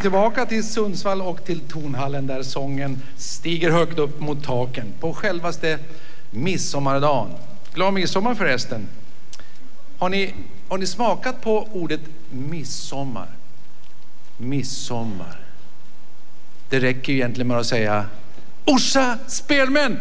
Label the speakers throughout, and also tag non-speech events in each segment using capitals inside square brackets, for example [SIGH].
Speaker 1: tillbaka till Sundsvall och till Tonhallen där sången stiger högt upp mot taken på självaste midsommardagen. Glad midsommar förresten. Har ni, har ni smakat på ordet midsommar? Midsommar. Det räcker ju egentligen med att säga Orsa spelmän!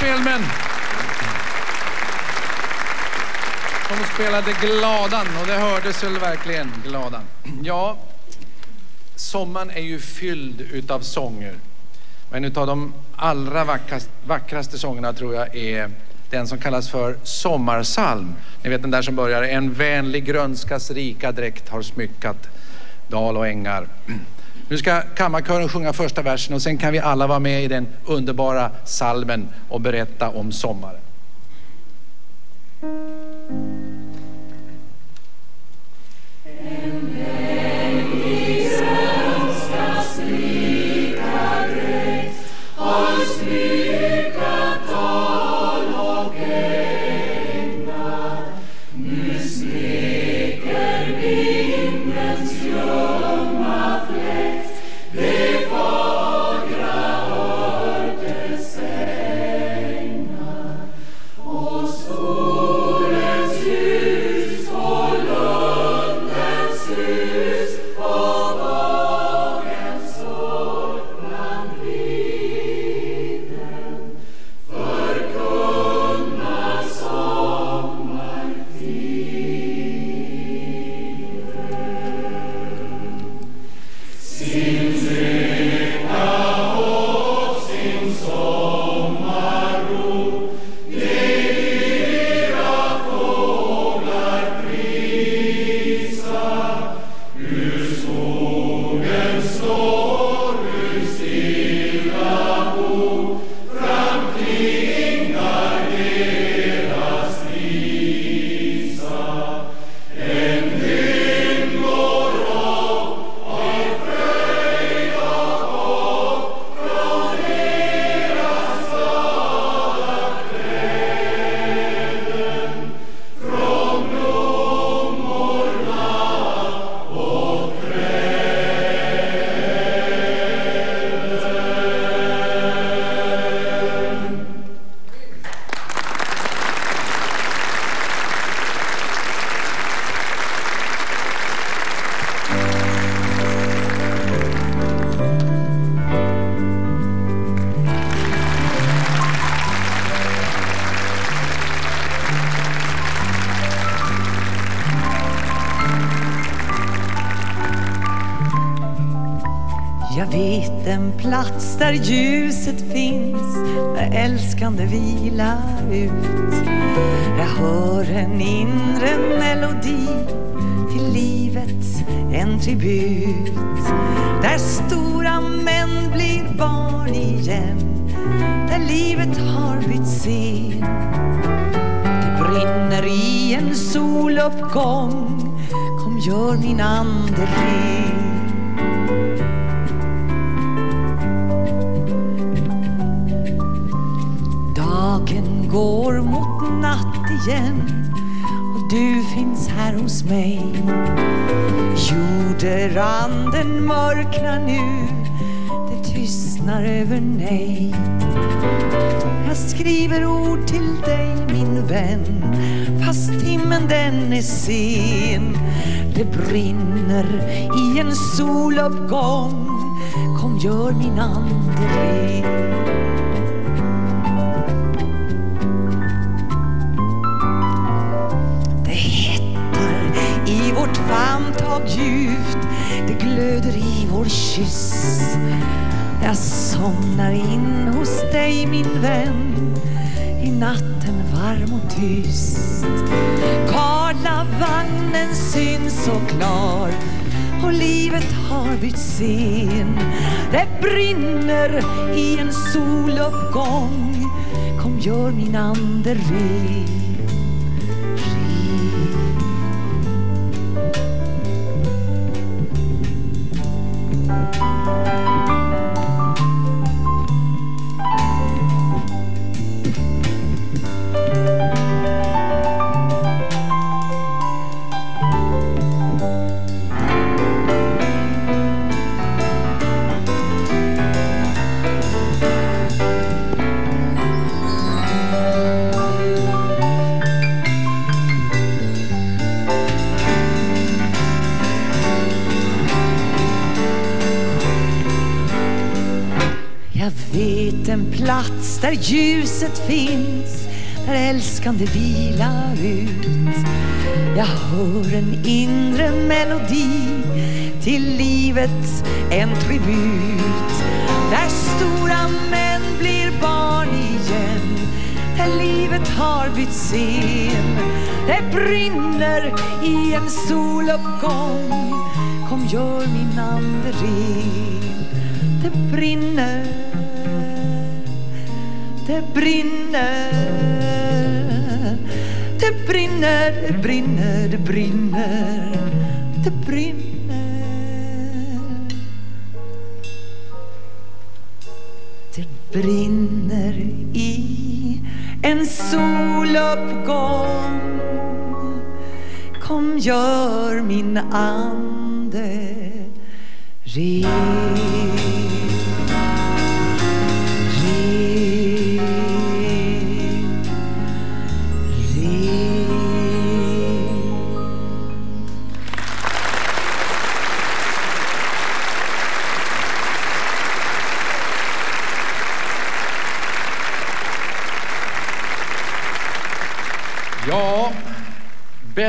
Speaker 1: Spelmän. De spelade Gladan och det hördes väl verkligen, Gladan. Ja, sommaren är ju fylld utav sånger. Men utav de allra vackraste, vackraste sångerna tror jag är den som kallas för sommarsalm. Ni vet den där som börjar En vänlig grönskas rika dräkt har smyckat dal och ängar. Nu ska kammarkören sjunga första versen och sen kan vi alla vara med i den underbara salmen och berätta om sommaren.
Speaker 2: Yeah. Jorderanden mörknar nu, det tystnar över nej. Jag skriver ord till dig min vän, fast timmen den är sen. Det brinner i en soluppgång, kom gör min ande ren. Det hettar i vårt famntag djupt det glöder i vår kyss. Jag somnar in hos dig min vän. I natten varm och tyst. Karlavagnen syns så klar. Och livet har bytt scen. Det brinner i en soluppgång. Kom gör min ande ren. Plats där ljuset finns där älskande vilar ut. Jag hör en inre melodi till livet en tribut. Där stora män blir barn igen där livet har bytt scen. Det brinner i en soluppgång Kom gör min ande ren Det brinner. Det brinner, det brinner, det brinner. Det brinner. Det brinner i en soluppgång. Kom gör min ande ren.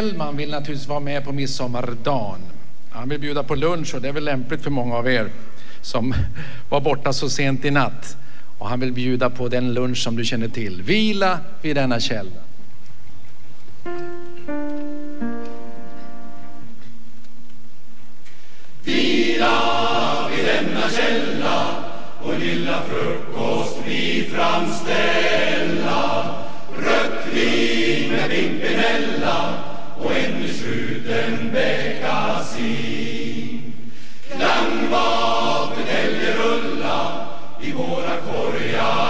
Speaker 1: Bellman vill naturligtvis vara med på midsommardagen. Han vill bjuda på lunch och det är väl lämpligt för många av er som [LAUGHS] var borta så sent i natt. Och han vill bjuda på den lunch som du känner till. Vila vid denna källa. Gloria.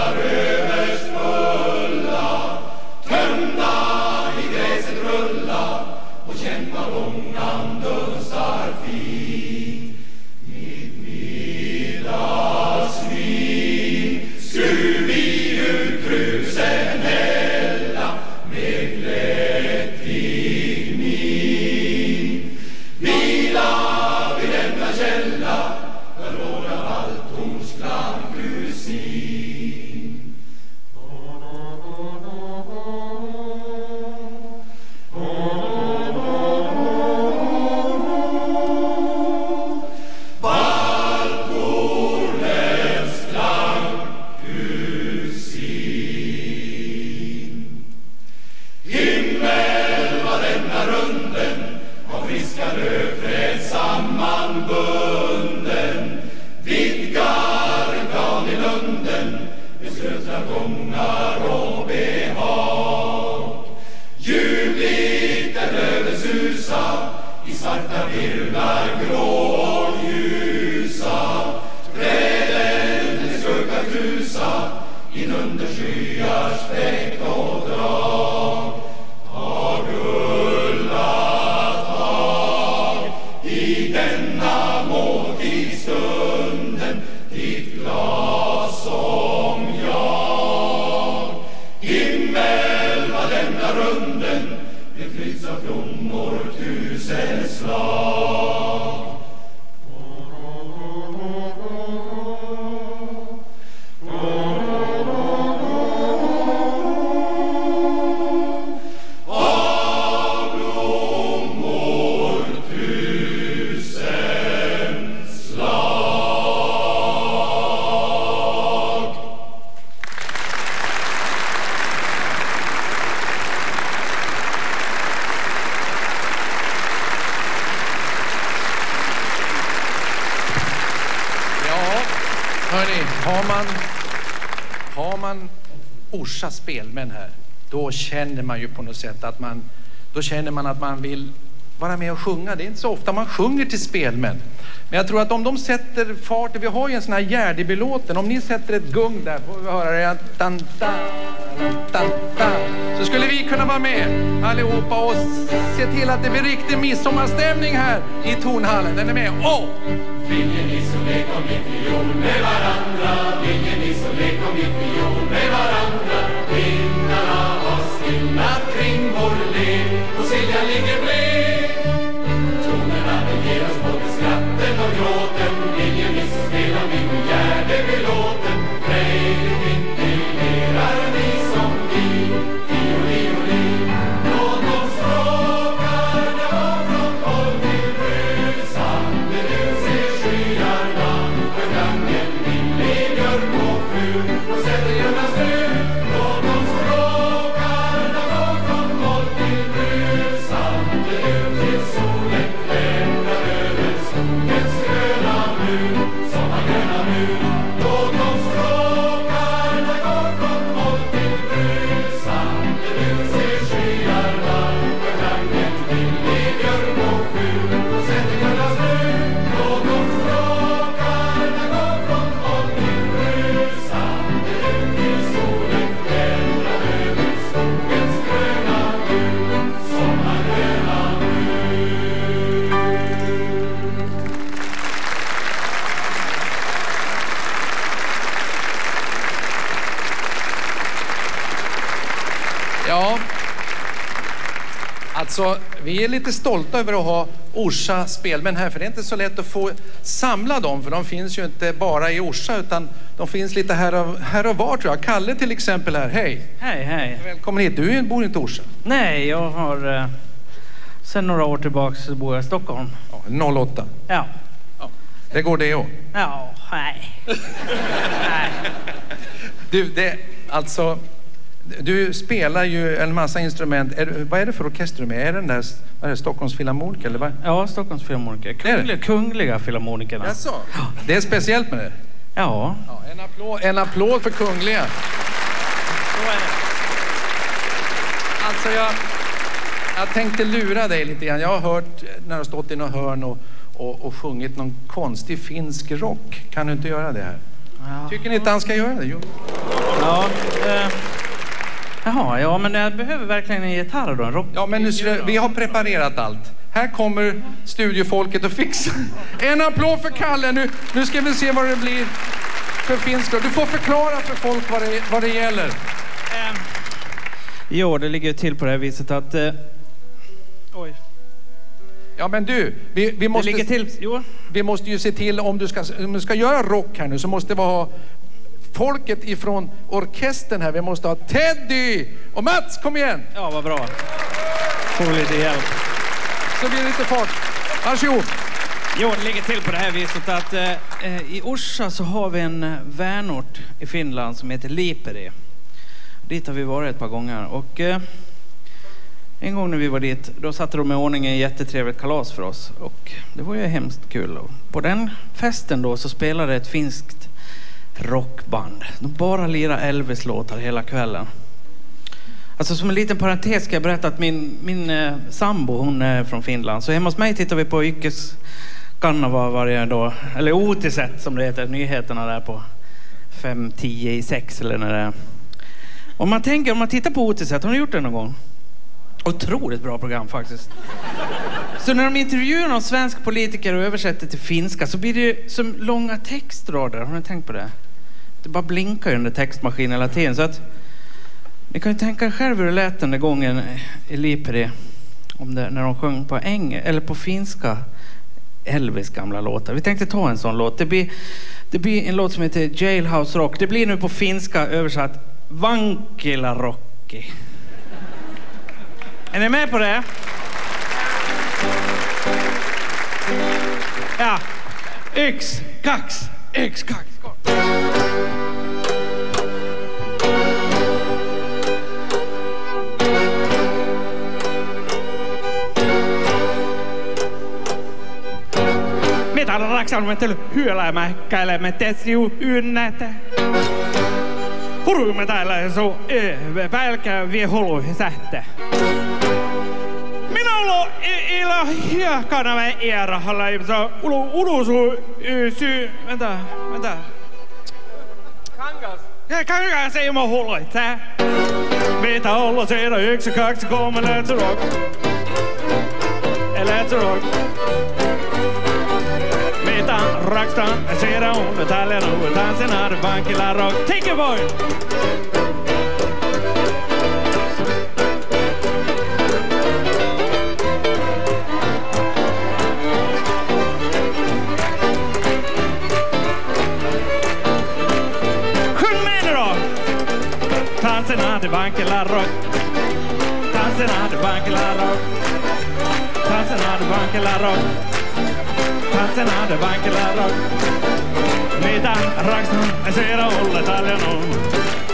Speaker 1: Orsa spelmän här, då känner man ju på något sätt att man, då känner man att man vill vara med och sjunga. Det är inte så ofta man sjunger till spelmän. Men jag tror att om de sätter fart, vi har ju en sån här Gärdebylåten, om ni sätter ett gung där, får vi höra det, tan, tan, tan, tan, så skulle vi kunna vara med allihopa och se till att det blir riktig midsommarstämning här i Tornhallen. Den är med. Åh! fiol vi är lite stolta över att ha Orsa spelmän här, för det är inte så lätt att få samla dem, för de finns ju inte bara i Orsa, utan de finns lite här och, här och var tror jag. Kalle till exempel här, hej!
Speaker 3: Hej, hej.
Speaker 1: Välkommen hit, du bor inte i Orsa?
Speaker 3: Nej, jag har... Eh, sen några år tillbaks så bor jag i Stockholm.
Speaker 1: Ja, 08.
Speaker 3: Ja.
Speaker 1: Det går det också.
Speaker 3: Ja, nej. [LAUGHS] nej.
Speaker 1: Du, det, alltså, du spelar ju en massa instrument. Är, vad är det för orkester du är med? Är det den där vad är det, Stockholms filharmoniker eller vad?
Speaker 3: Ja, Stockholms filharmoniker. Kungliga, kungliga filharmonikerna.
Speaker 1: Jaså? Det är speciellt med det?
Speaker 3: Ja.
Speaker 1: Ja, en, applåd, en applåd för Kungliga.
Speaker 3: Så är det.
Speaker 1: Alltså jag, jag tänkte lura dig lite grann. Jag har hört när du har stått i något hörn och, och, och sjungit någon konstig finsk rock. Kan du inte göra det här?
Speaker 3: Ja.
Speaker 1: Tycker ni inte han ska göra det? Jo.
Speaker 3: ja eh, jaha, ja men jag behöver verkligen en gitarr då. En rock.
Speaker 1: Ja, men nu, det- vi har preparerat allt. Här kommer studiofolket och fixar. En applåd för Kalle. Nu, nu ska vi se vad det blir för finsk rock. Du får förklara för folk vad det, vad det gäller.
Speaker 3: Eh, jo, det ligger till på det här viset att... Eh, oj.
Speaker 1: Ja, men du, vi, vi,
Speaker 3: Det
Speaker 1: måste,
Speaker 3: ligger till... Jo.
Speaker 1: vi måste ju se till om du, ska, om du ska göra rock här nu så måste vi ha folket ifrån orkestern här. Vi måste ha Teddy och Mats, kom igen!
Speaker 3: Ja, vad bra. Får lite hjälp.
Speaker 1: Så blir det lite fart. Varsågod!
Speaker 3: Jo, det ligger till på det här viset att eh, eh, i Orsa så har vi en eh, vänort i Finland som heter Liperi. Dit har vi varit ett par gånger och eh, En gång när vi var dit, då satte de i ordning en jättetrevligt kalas för oss. Och det var ju hemskt kul. Och på den festen då så spelade ett finskt rockband. De bara lirar Elvis-låtar hela kvällen. Alltså som en liten parentes ska jag berätta att min, min eh, sambo, hon är från Finland. Så hemma hos mig tittar vi på Yrkeskanava varje dag. Eller Otiset som det heter, nyheterna där på 5, 10 i 6 eller när det är. Om man tänker, om man tittar på Otiset, har ni gjort det någon gång? Otroligt bra program faktiskt. Så när de intervjuar någon svensk politiker och översätter till finska så blir det som långa textrader. Har ni tänkt på det? Det bara blinkar ju under textmaskinen hela tiden. Så att, ni kan ju tänka er själv hur det lät den där gången i Liperi. Om det, när de sjöng på eng eller på finska Elvis gamla låtar. Vi tänkte ta en sån låt. Det blir, det blir en låt som heter Jailhouse Rock. Det blir nu på finska översatt Vankila Rocki. Är ni med på det? Ja. Yx, kax, yx, kax. Mitä raksanumettelu hyölämäkkäilemme tesiu ynnätä? Hurumme täällä so välkää vie holu sähtä. Minulla ilo hiekana me ierahalla so ulu ulusu sy vänta vänta. Kangas. Ja kangas ei mä holoit tää. Mitä olla siellä yksi kaksi kolme let's rock. Let's rock. rakstan, seda on tallena uue tanssina, vankila rock, take it boy! another, bank vankila rock. Tanserna till vankila rock. Tanserna till vankila rock. tanssinaade mitä rock. ei se ole paljon on.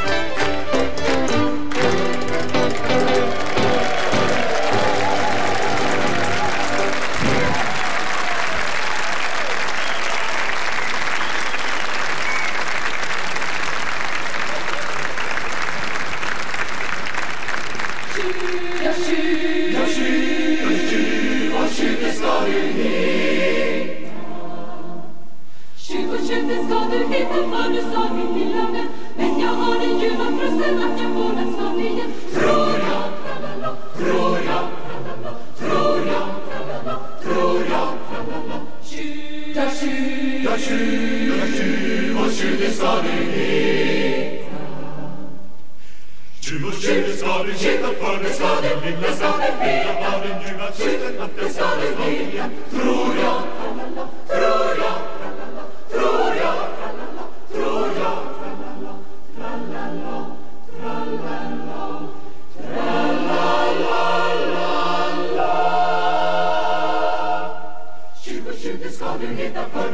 Speaker 4: Tror jag, tralala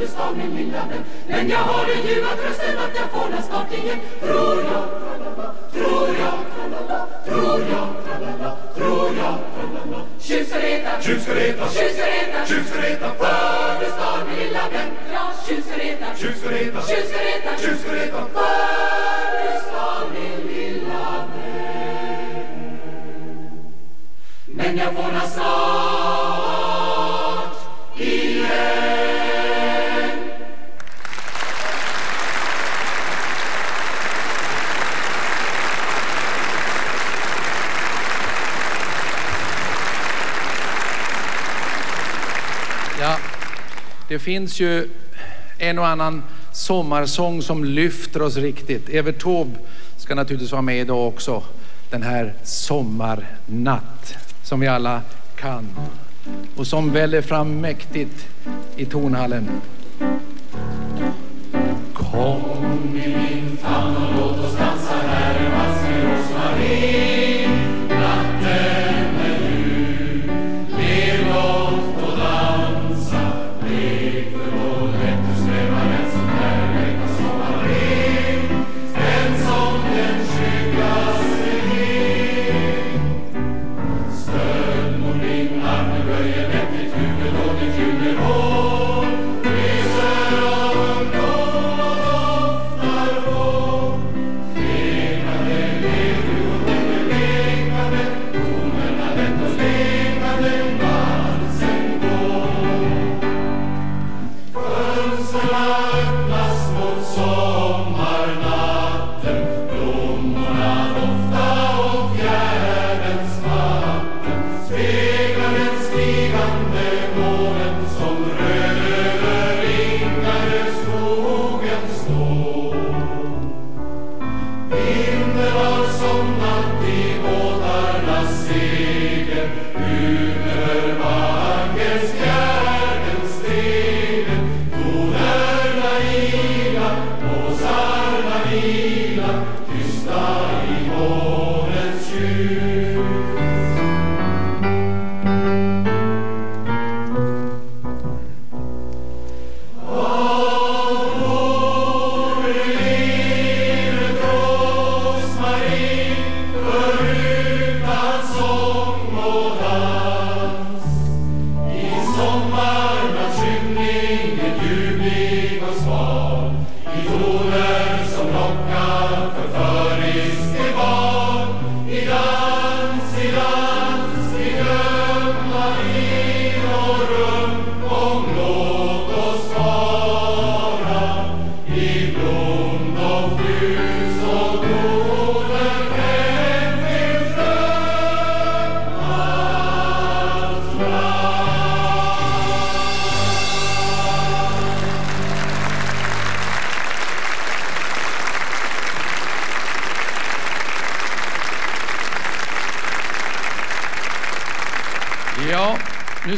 Speaker 4: du
Speaker 5: ska
Speaker 4: min lilla vän. Men jag har den ljuva trösten att jag får den snart igen. Tror jag, tror jag, tror jag, tror jag, ska det heta för du ska min lilla vän. Ja, ska det heta för du ska min lilla vän. Men jag får den snart igen
Speaker 1: det finns ju en och annan sommarsång som lyfter oss riktigt. Evert Taube ska naturligtvis vara med idag också. Den här Sommarnatt som vi alla kan och som väller fram mäktigt i tonhallen. Kom i min famn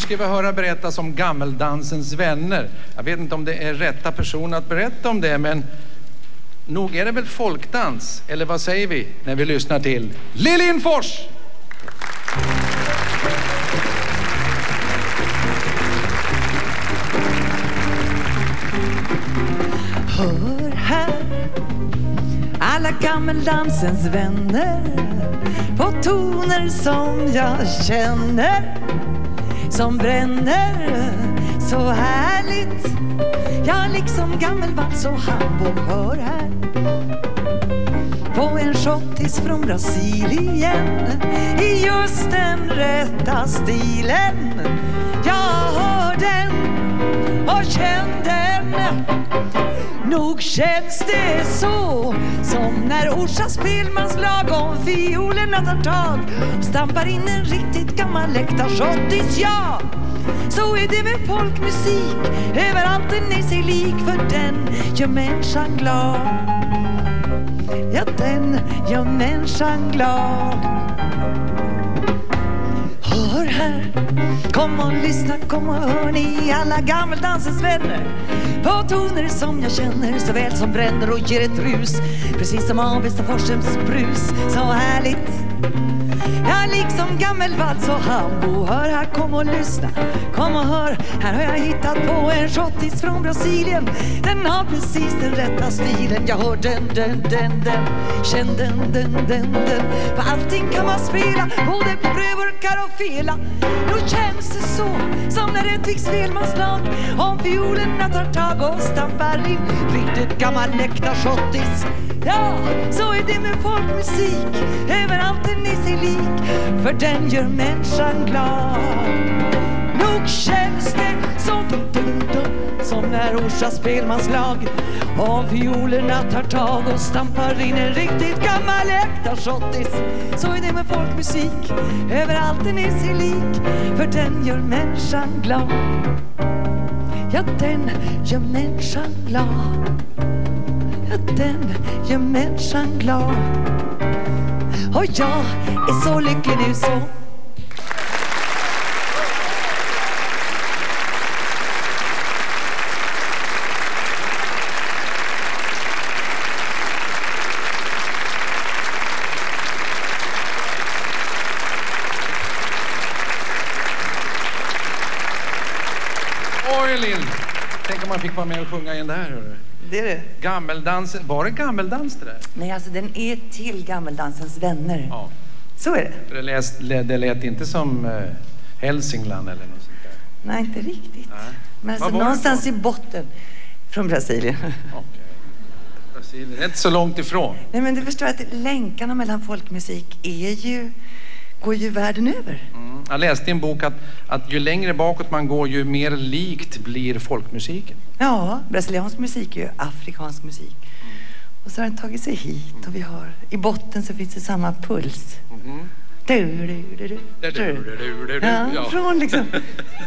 Speaker 1: ska vi höra berättas om gammeldansens vänner. Jag vet inte om det är rätta person att berätta om det, men nog är det väl folkdans? Eller vad säger vi när vi lyssnar till Lillinfors?
Speaker 2: Hör här alla gammeldansens vänner på toner som jag känner som bränner så härligt. Ja, liksom gammelvals och hambo, hör här. På en schottis från Brasilien i just den rätta stilen. Jag hör den och känn den. Nog känns det så som när Orsa spelmanslag om fiolerna tar tag och stampar in en riktigt gammal läktarschottis, ja! Så är det med folkmusik, överallt den är sig lik för den gör människan glad. Ja, den gör människan glad vänner kom och lyssna, kom och hör ni alla gammeldansens vänner. På toner som jag känner så väl som bränner och ger ett rus. Precis som Avesta-Forsens brus, så härligt. Ja, liksom gammelvals och hambo. Hör här, kom och lyssna, kom och hör. Här har jag hittat på en schottis från Brasilien. Den har precis den rätta stilen. Jag hör den, den, den, den. Känn den, den, den, den. För allting kan man spela. Både på brödburkar och fela. Då känns det så som när ett Viks felmanslag Om fiolerna tar tag och stampar in. Riktigt gammal äkta schottis Ja, så är det med folkmusik Överallt den är sig lik För den gör människan glad. Nog känns det som dum, dum, dum, Som när Orsa spelmanslag Om fiolerna tar tag och stampar in en riktigt gammal äkta schottis Så är det med folkmusik Överallt den är sig lik För den gör människan glad. Ja, den gör människan glad. Ja, den gör människan glad. Och jag är så lycklig nu så
Speaker 1: Oj, Lill! Tänk om man fick vara med och sjunga in det här. Hörru.
Speaker 2: Det är det.
Speaker 1: Gammeldansen, var det gammeldans det där?
Speaker 2: Nej, alltså den är till gammeldansens vänner.
Speaker 1: Ja.
Speaker 2: Så är det.
Speaker 1: Det, läst, det lät inte som eh, Hälsingland eller något sånt där.
Speaker 2: Nej, inte riktigt.
Speaker 1: Nej.
Speaker 2: Men alltså någonstans i botten från Brasilien.
Speaker 1: Okej. Brasilien, inte så långt ifrån.
Speaker 2: Nej, men du förstår att länkarna mellan folkmusik är ju, går ju världen över.
Speaker 1: Mm. Jag läste i en bok att, att ju längre bakåt man går ju mer likt blir folkmusiken.
Speaker 2: Ja, brasiliansk musik är ju afrikansk musik. Och så har den tagit sig hit och vi har, i botten så finns det samma puls. Du, du, du, du, du. Ja,
Speaker 1: Ja.
Speaker 2: Från, liksom,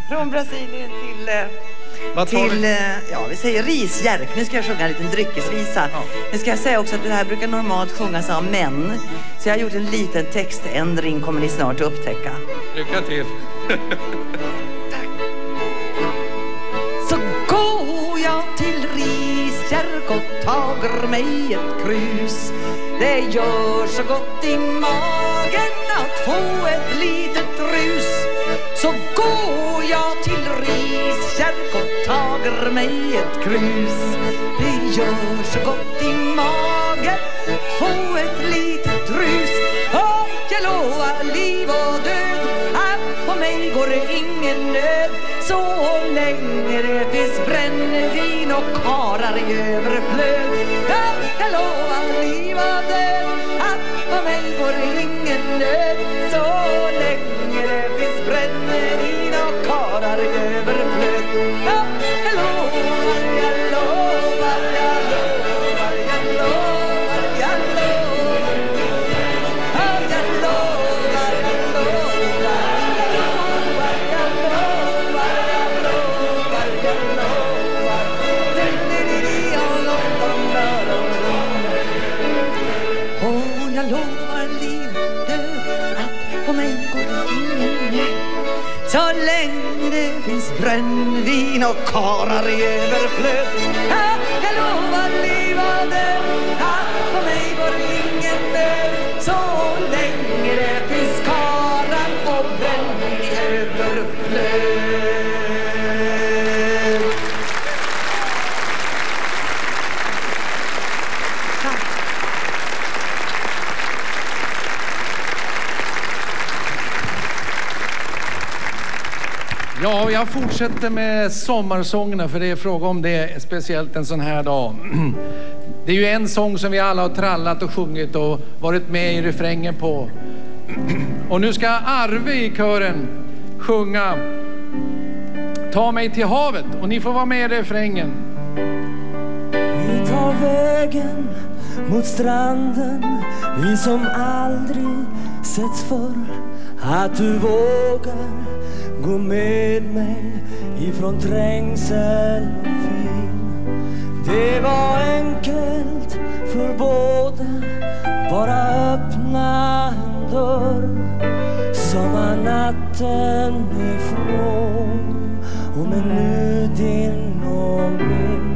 Speaker 2: från Brasilien till, till, eh, ja vi säger risjärk. Nu ska jag sjunga en liten dryckesvisa.
Speaker 1: Ja.
Speaker 2: Nu ska jag säga också att det här brukar normalt sjungas av män. Så jag har gjort en liten textändring, kommer ni snart att upptäcka.
Speaker 1: Lycka till.
Speaker 2: Så går jag till Risjärk och tager mig ett krus. Det gör så gott i magen att få ett litet rus. Så går jag till Riskärk och tager mig ett krus. Det gör så gott i magen att få ett litet rus. Och jag lovar liv och död att på mig går det ingen nöd så länge det finns brännvin och karar i överflöd. Ja, jag lovar liv och död att på mig går det ingen nöd så länge lovar död att på mig går det ingen nöd så länge det finns brännvin och karar i överflöd. Ja, jag lovar leva död att på mig går det ingen nöd så länge det
Speaker 1: Ja, och jag fortsätter med sommarsångerna för det är fråga om det, speciellt en sån här dag. [CLEARS THROAT] Det är ju en sång som vi alla har trallat och sjungit och varit med i refrängen på. [CLEARS THROAT] Och nu ska Arve i kören sjunga Ta mig till havet och ni får vara med i refrängen.
Speaker 6: Vi tar vägen mot stranden Vi som aldrig setts förr Att du vågar gå med mig ifrån trängsel och fin Det var enkelt för båda Bara öppna en dörr. Sommarnatten är from och med nu din och min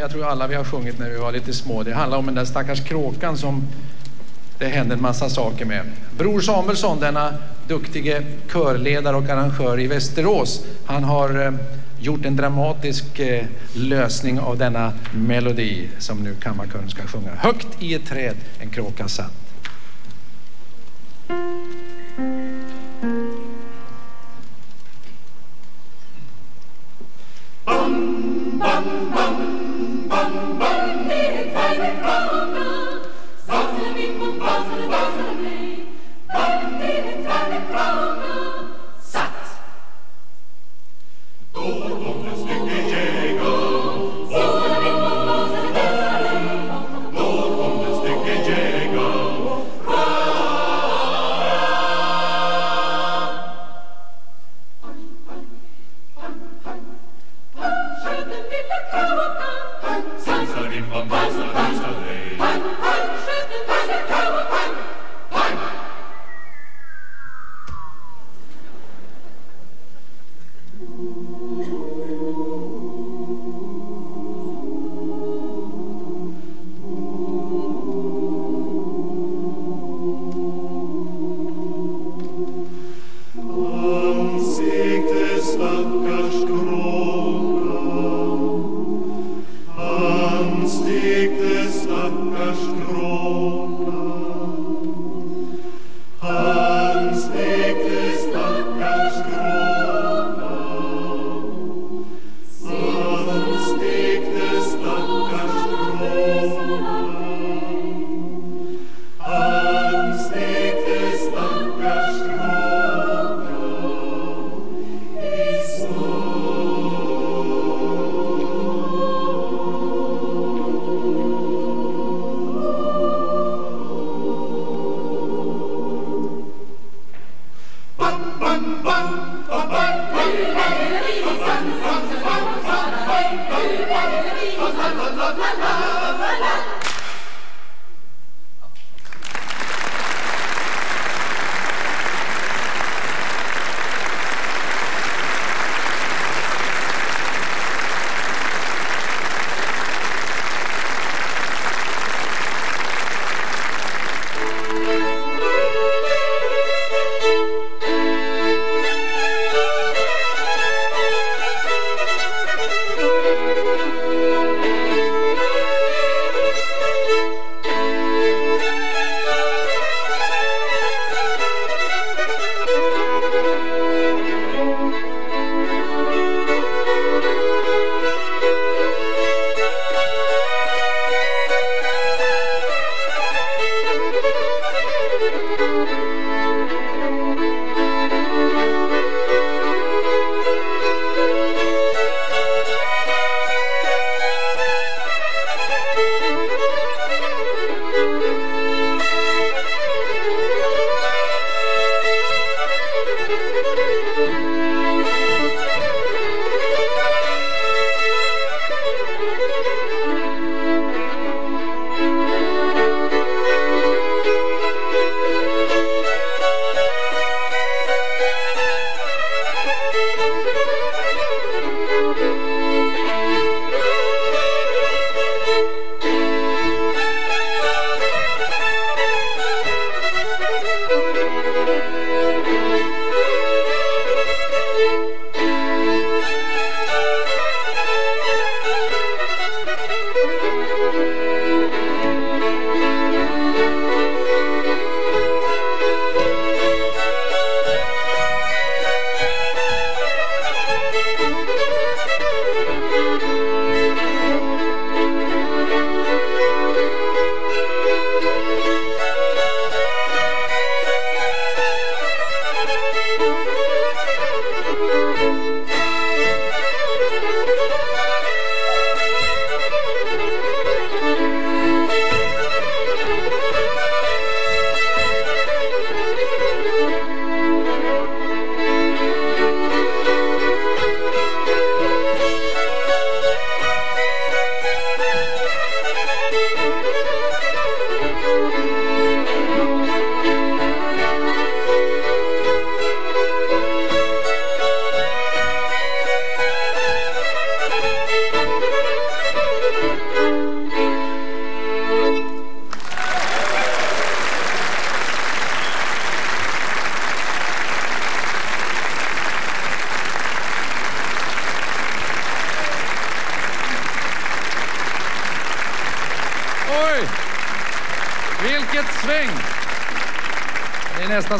Speaker 6: jag
Speaker 1: tror alla vi har sjungit när vi var lite små. Det handlar om den där stackars kråkan som
Speaker 7: det händer en massa saker med. Bror Samuelsson, denna duktige körledare och arrangör i Västerås, han har eh, gjort en dramatisk eh, lösning av denna melodi som nu kammarkören ska sjunga. Högt i ett träd en kråka satt.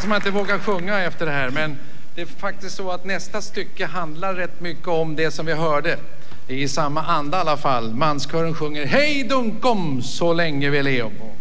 Speaker 1: Nästan som att jag inte vågar sjunga efter det här, men det är faktiskt så att nästa stycke handlar rätt mycket om det som vi hörde. Det är i samma anda i alla fall. Manskören sjunger Hej dunkom så länge vi lever.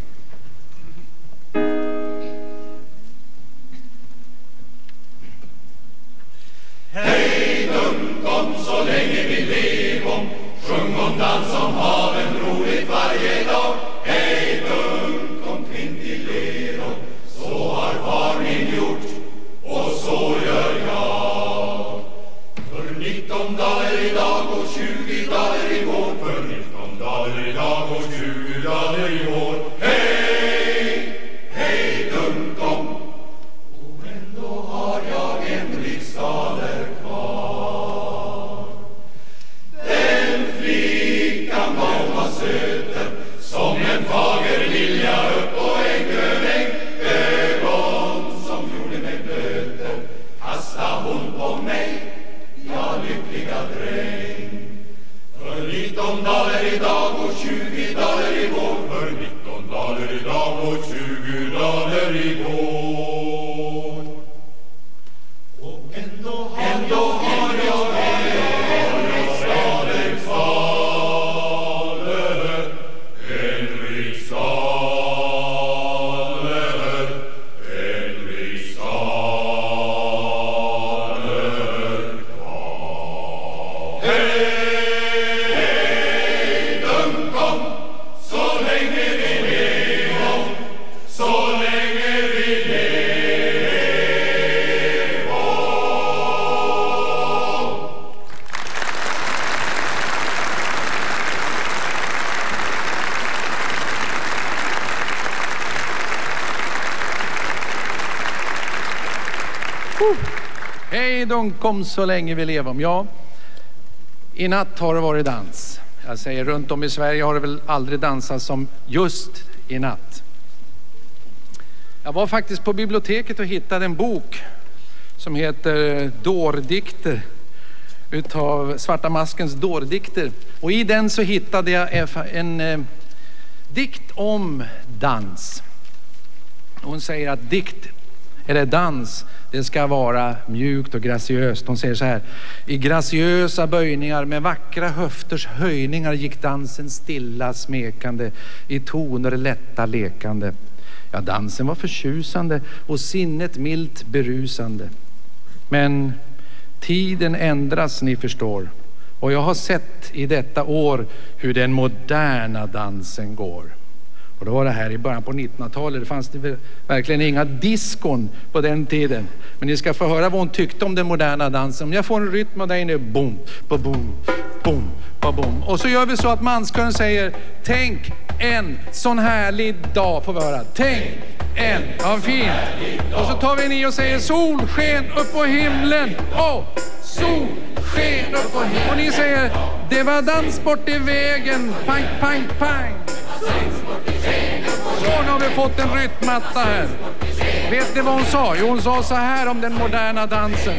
Speaker 5: Hej
Speaker 1: dunkom så länge vi lever. Ja, i natt har det varit dans. Jag säger runt om i Sverige har det väl aldrig dansats som just i natt. Jag var faktiskt på biblioteket och hittade en bok som heter Dårdikter utav Svarta Maskens dårdikter. Och i den så hittade jag en eh, dikt om dans. Hon säger att dikt eller dans, det ska vara mjukt och graciöst. Hon säger så här. I graciösa böjningar med vackra höfters höjningar gick dansen stilla smekande i toner lätta lekande. Ja, dansen var förtjusande och sinnet milt berusande. Men tiden ändras, ni förstår. Och jag har sett i detta år hur den moderna dansen går. Och då var det här i början på 1900-talet. Det fanns det verkligen inga diskon på den tiden. Men ni ska få höra vad hon tyckte om den moderna dansen. Om jag får en rytm av dig nu. Boom, ba boom, boom, ba boom. Och så gör vi så att manskören säger Tänk en sån härlig dag. Får vi höra. Tänk en. Ja, fint. Och så tar vi en i och säger solsken upp på himlen. Oh, solsken upp på himlen. Och ni säger Det var dans bort i vägen. Pang, pang, pang. Så, nu har vi fått en rytmmatta här. Vet ni vad hon sa? Jo, hon sa så här om den moderna dansen.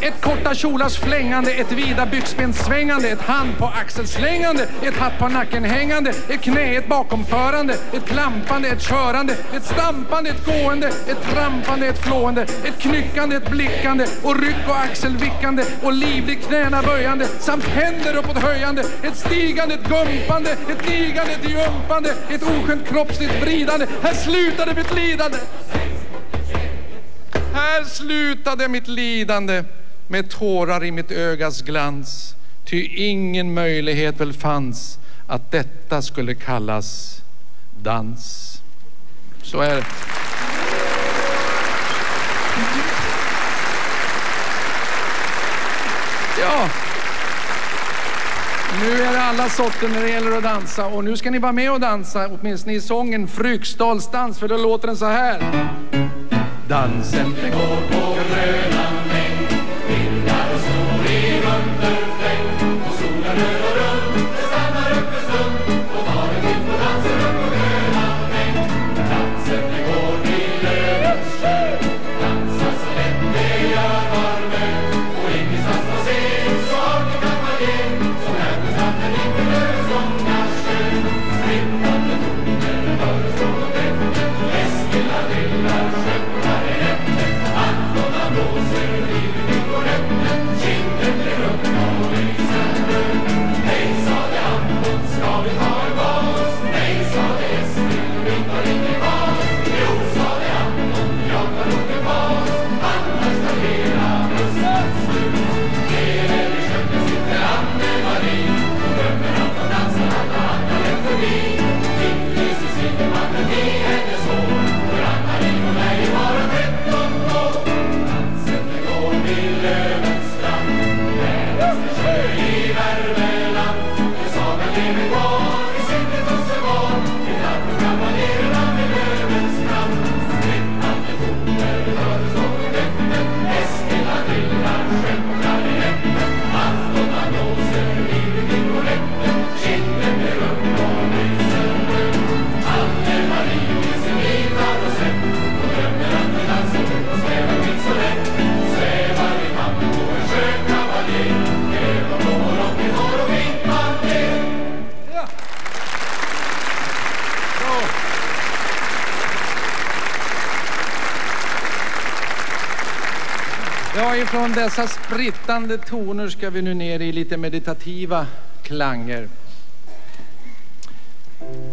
Speaker 1: Ett korta kjolars flängande, ett vida byxben svängande, ett hand på axel slängande, ett hatt på nacken hängande, ett knä, ett bakomförande, ett klampande, ett körande, ett stampande, ett gående, ett trampande, ett flående, ett knyckande, ett blickande och ryck och axelvickande och livligt knäna böjande samt händer uppåt höjande, ett stigande, ett gumpande, ett nigande, ett jumpande, ett oskönt kroppsligt vridande. Här slutade mitt lidande. Här slutade mitt lidande med tårar i mitt ögas glans. Ty ingen möjlighet väl fanns att detta skulle kallas dans. Så är det. Ja. Nu är det alla sorter när det gäller att dansa och nu ska ni vara med och dansa, åtminstone i sången Fryksdalsdans, för då låter den så här. Dansen den går på gröna Rittande sprittande toner ska vi nu ner i lite meditativa klanger.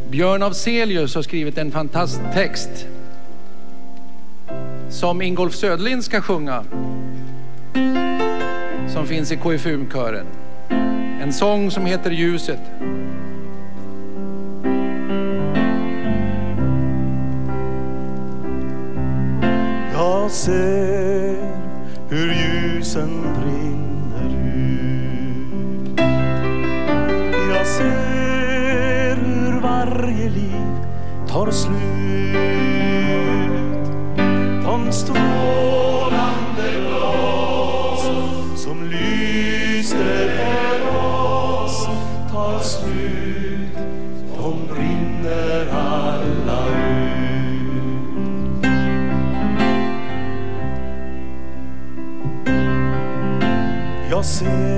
Speaker 1: Björn Afzelius har skrivit en fantastisk text som Ingolf Söderlind ska sjunga. Som finns i KFUM-kören. En sång som heter Ljuset.
Speaker 7: De brinner alla ut. Jag ser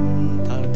Speaker 1: cantar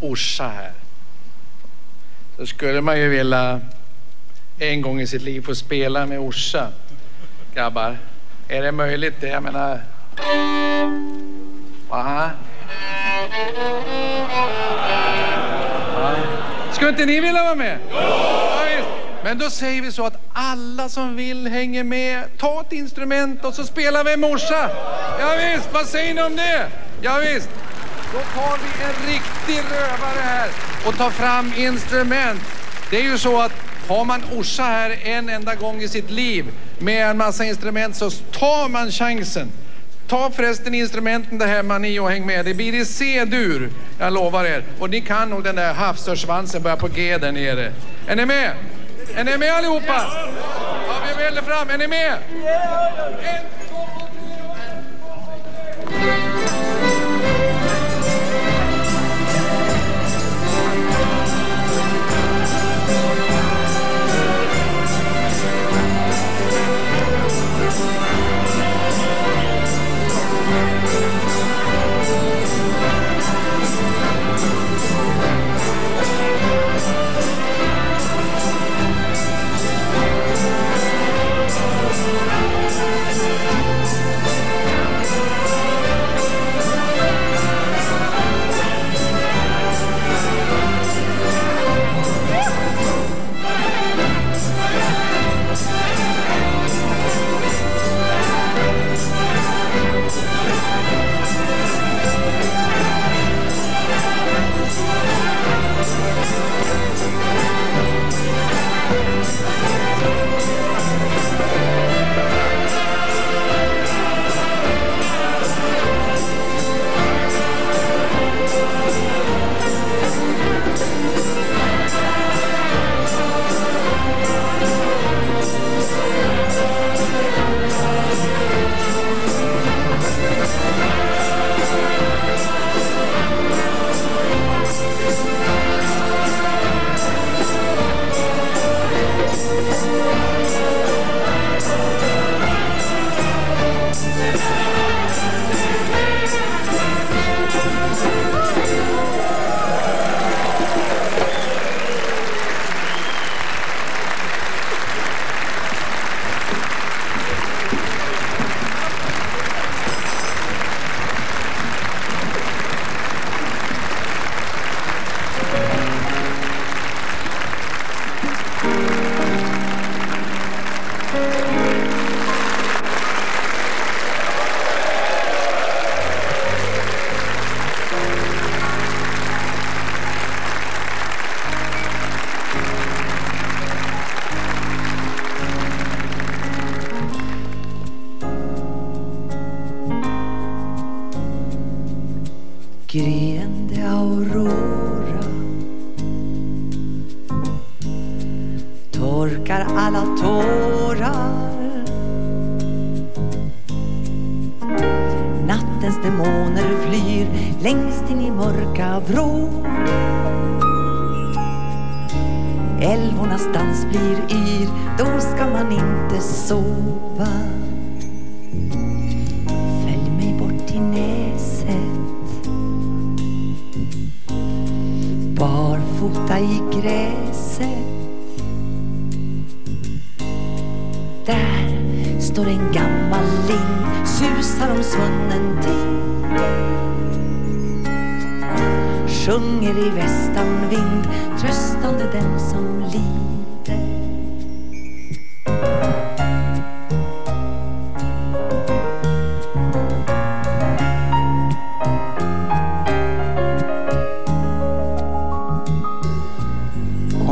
Speaker 1: Orsa här så skulle man ju vilja en gång i sitt liv få spela med Orsa. Grabbar, är det möjligt det? Jag menar... Va? Skulle inte ni vilja vara med? Ja. Men då säger vi så att alla som vill hänger med. Ta ett instrument och så spelar vi morsa. Ja, visst, vad säger ni om det? Ja, visst. Då tar vi en riktig rövare här och tar fram instrument. Det är ju så att har man Orsa här en enda gång i sitt liv med en massa instrument så tar man chansen. Ta förresten instrumenten där hemma ni och häng med. Det blir i C-dur, jag lovar er. Och ni kan nog den där havsörsvansen börja på G där nere. Är ni med? Är ni med allihopa? Ja, vi väller fram. Är ni med? En,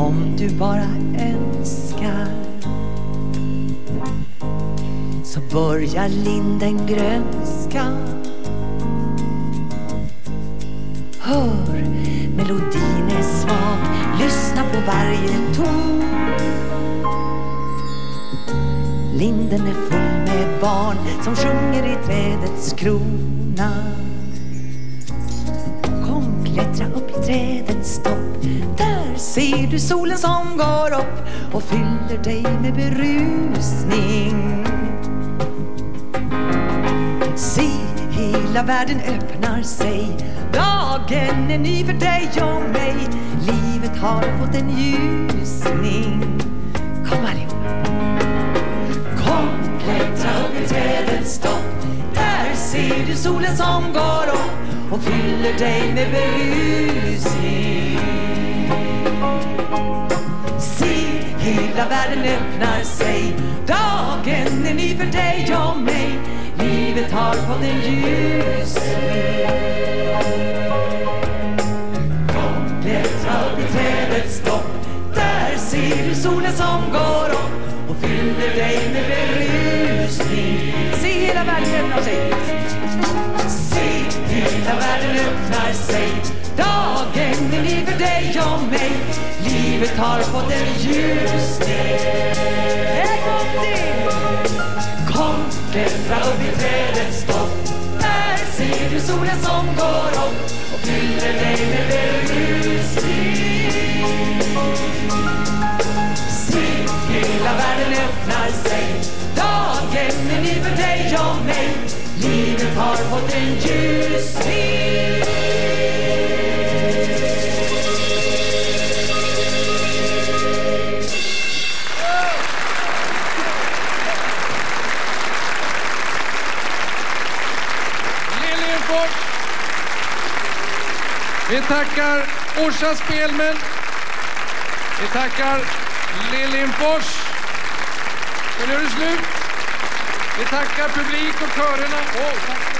Speaker 2: Om du bara önskar. Så börjar linden grönska. Hör, melodin är svag, lyssna på varje ton. Linden är full med barn som sjunger i trädets krona. Kom, klättra upp i trädets topp ser du solen som går upp och fyller dig med berusning? Se, hela världen öppnar sig. Dagen är ny för dig och mig. Livet har fått en ljusning. Kom allihop. Kom, klättra upp i trädets topp. Där ser du solen som går upp och fyller dig med berusning. Hela världen öppnar sig. Dagen är ny för dig och mig. Livet har fått en ljusning Kom, klättra upp i trädets topp. Där ser du solen som går upp och fyller dig med berusning. Se, hela världen öppnar sig. Se, hela världen öppnar sig. Dagen är ny för dig och mig. Livet har fått en ljusning En gång till! Kom, klättra upp i trädets topp Där ser du solen som går upp och fyller dig med berusning Se, hela världen öppnar sig. Dagen är ny för dig och mig. Livet har fått en ljusning
Speaker 1: tackar Orsa Spelmän. Vi tackar Liljenfors. Och nu är det slut. Vi tackar publik och körerna. Tack.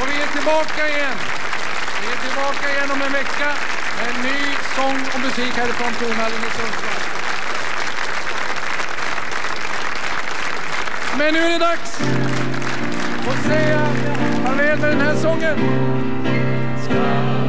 Speaker 1: Och vi är tillbaka igen. Vi är tillbaka igen om en vecka med en ny sång och musik härifrån Tornhallen i Sundsvall. Men nu är det dags att säga farväl med den här sången. Yeah.